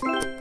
Thank you.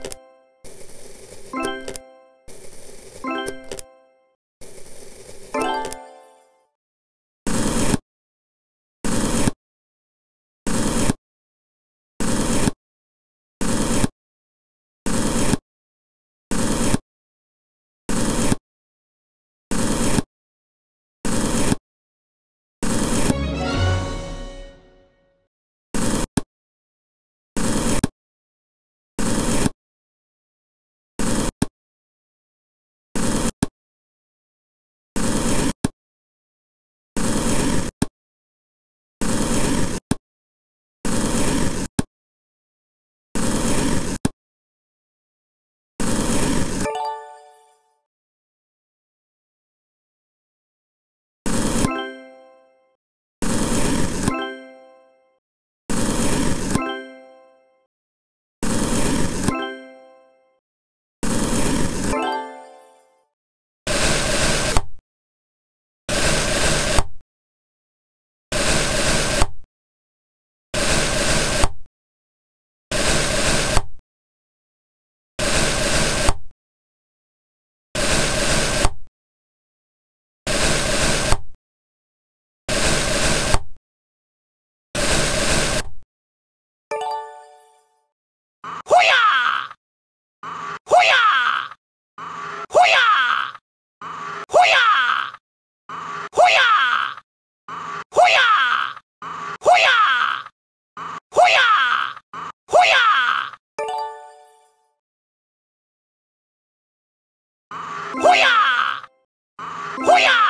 Hoo-yah!